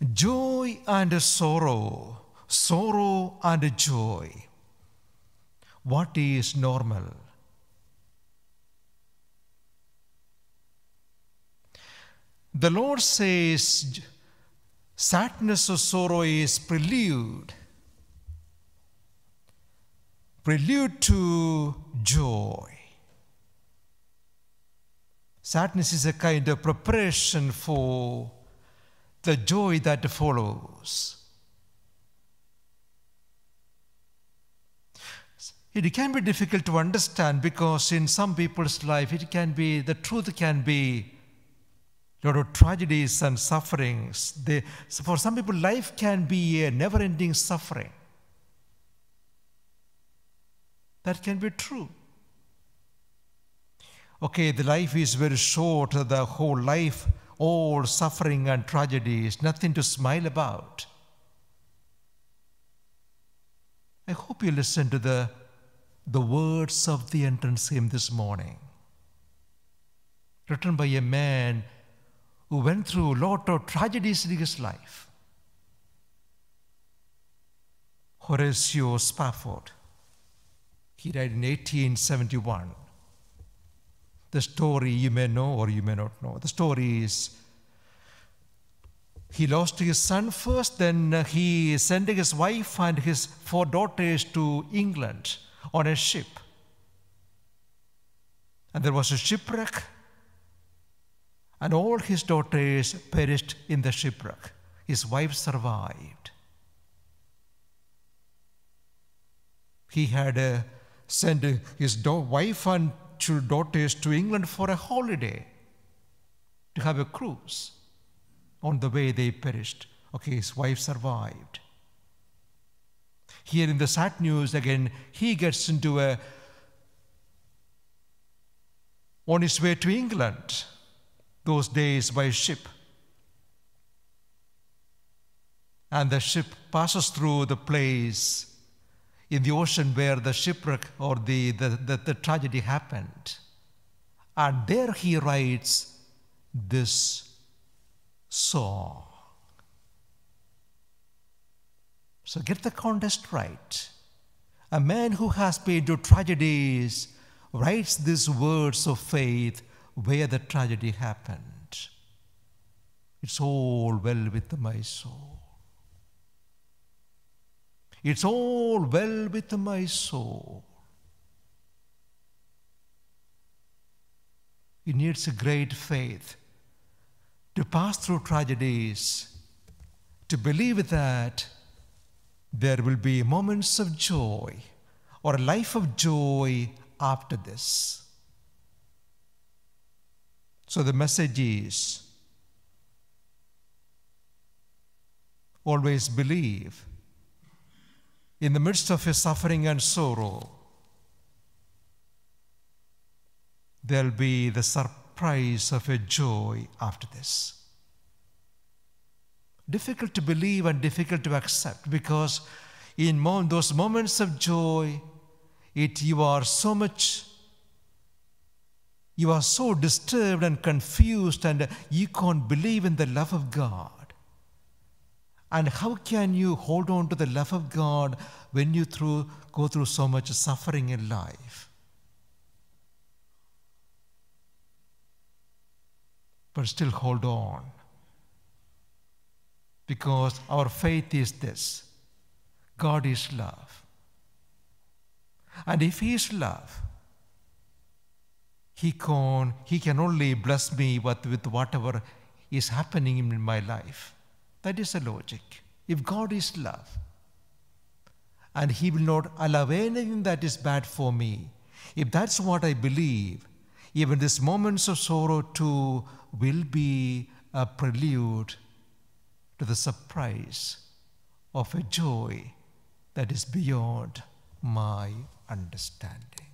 Joy and sorrow, sorrow and joy. What is normal? The Lord says sadness or sorrow is prelude. Prelude to joy. Sadness is a kind of preparation for the joy that follows. It can be difficult to understand because in some people's life it can be the truth can be a lot of tragedies and sufferings. They, so for some people, life can be a never-ending suffering. That can be true. Okay, the life is very short, the whole life, all suffering and tragedies, nothing to smile about. I hope you listen to the, the words of the entrance hymn this morning, written by a man who went through a lot of tragedies in his life. Horatio Spafford. He died in 1871. The story you may know or you may not know. The story is he lost his son first, then he sent his wife and his four daughters to England on a ship. And there was a shipwreck, and all his daughters perished in the shipwreck. His wife survived. He had uh, sent his wife and two daughters to England for a holiday to have a cruise. On the way, they perished. Okay, his wife survived. Here in the sad news, again, he gets into a on his way to England, those days by ship. And the ship passes through the place in the ocean where the shipwreck or the, the, the, the tragedy happened. And there he writes this song. So get the context right. A man who has been to tragedies writes these words of faith where the tragedy happened. It's all well with my soul. It's all well with my soul. It needs a great faith to pass through tragedies, to believe that there will be moments of joy or a life of joy after this. So the message is always believe in the midst of your suffering and sorrow, there'll be the surprise of a joy after this. Difficult to believe and difficult to accept because in those moments of joy, it you are so much you are so disturbed and confused and you can't believe in the love of God. And how can you hold on to the love of God when you through, go through so much suffering in life? But still hold on. Because our faith is this God is love. And if He is love, He can, he can only bless me with, with whatever is happening in my life. That is the logic. If God is love, and He will not allow anything that is bad for me, if that's what I believe, even these moments of sorrow too will be a prelude to the surprise of a joy that is beyond my understanding.